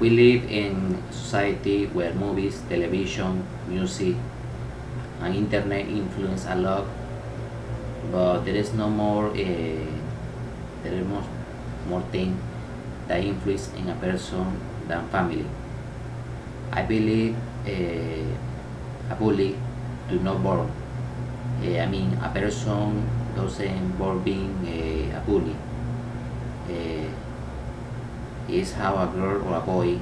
we live in a society where movies, television, music, and internet influence a lot, but there is no more. Uh, there is more, more thing that influence in a person than family. I believe uh, a bully do not born. Uh, I mean, a person doesn't born being a bully. Is how a girl or a boy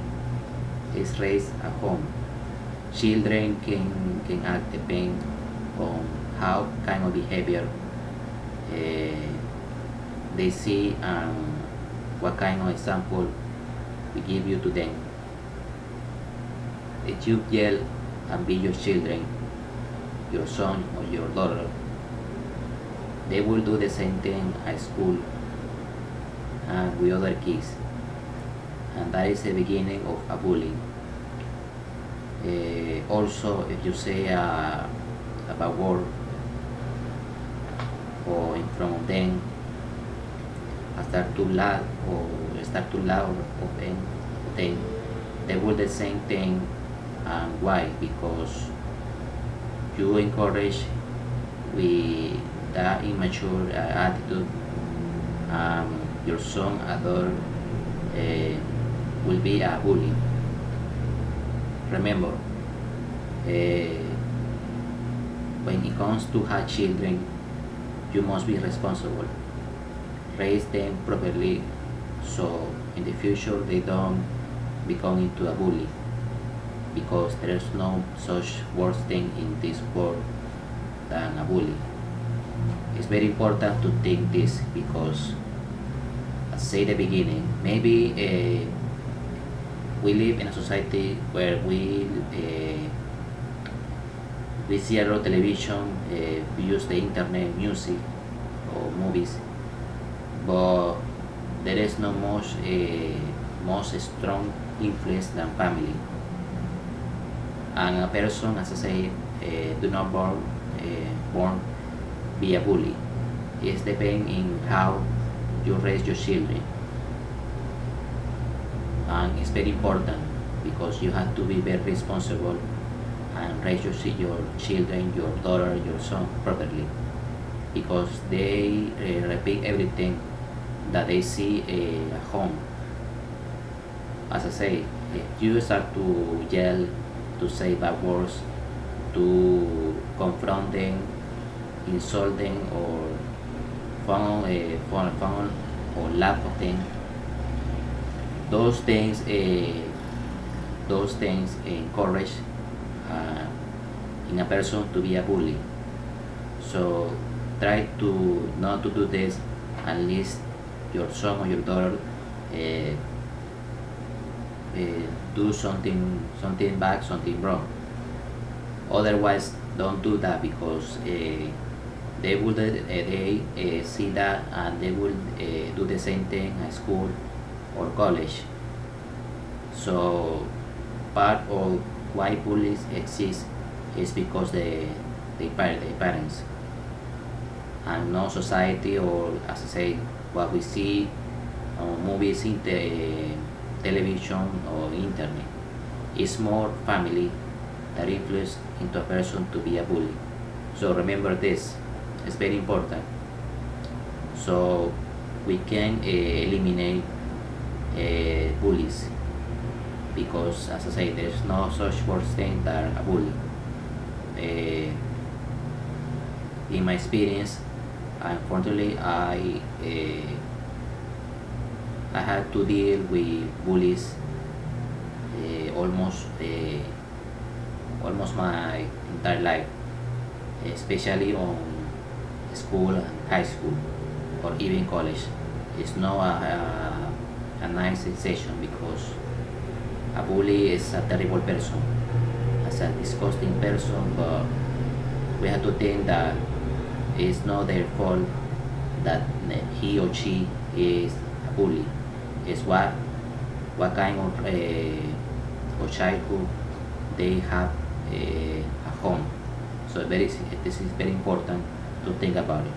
is raised at home. Children can, can act depend on how kind of behavior uh, they see and what kind of example we give you to them. If you yell and beat your children, your son or your daughter, they will do the same thing at school and with other kids and that is the beginning of a bullying. Uh, also, if you say a, a bad word or in front of them, start too loud or start too loud of them, then they will the same thing. And why? Because you encourage with that immature uh, attitude um, your son adult uh, will be a bully. Remember, uh, when it comes to have children, you must be responsible. Raise them properly so in the future they don't become into a bully because there is no such worse thing in this world than a bully. It's very important to think this because, as I say the beginning, maybe uh, we live in a society where we uh, we see a lot of television, uh, we use the internet, music, or movies, but there is no much uh, most strong influence than family. And a person, as I say, uh, do not born uh, born be a bully. It depends in how you raise your children and it's very important because you have to be very responsible and raise your, your children, your daughter, your son properly because they uh, repeat everything that they see uh, at home. As I say, if you start to yell, to say bad words, to confront them, insult them, or fun, uh, fun, fun or laugh at them, those things uh, those things encourage uh, in a person to be a bully. So try to not to do this least your son or your daughter uh, do something something bad something wrong. Otherwise don't do that because they will they see that and they will do the same thing at school or college. So part of why bullies exist is because they parent their parents. And no society or as I say what we see on movies in the television or internet is more family that influence into a person to be a bully. So remember this it's very important. So we can uh, eliminate bullies. Because as I say there's no such worse thing than a bully. Uh, in my experience unfortunately I uh, I had to deal with bullies uh, almost uh, almost my entire life especially on school and high school or even college. It's not a, a a nice sensation because a bully is a terrible person, as a disgusting person, but we have to think that it's not their fault that he or she is a bully. It's what what kind of uh, childhood they have uh, at home. So very, this is very important to think about it.